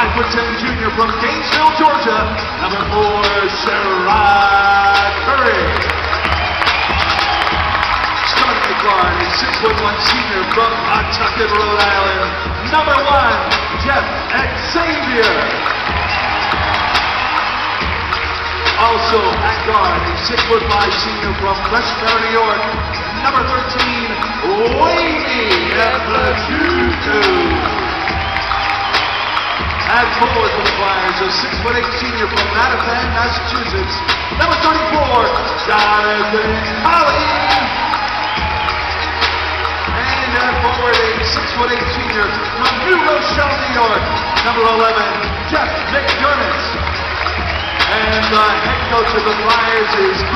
5'10 junior from Gainesville, Georgia, number four, Sharaud Curry. Starting the guard, a 6'1 senior from Pawtucket, Rhode Island, number one, Jeff Xavier. Also at guard, a 6'5 senior from Westbury, New York, number 13, Wayne At forward for the Friars, a 6'8 senior from Mattapan, Massachusetts, number 34, Jonathan Collins. And at forward, a 6'8 senior from New Rochelle, New York, number 11, Geoff McDermott. And the head coach of the Friars is.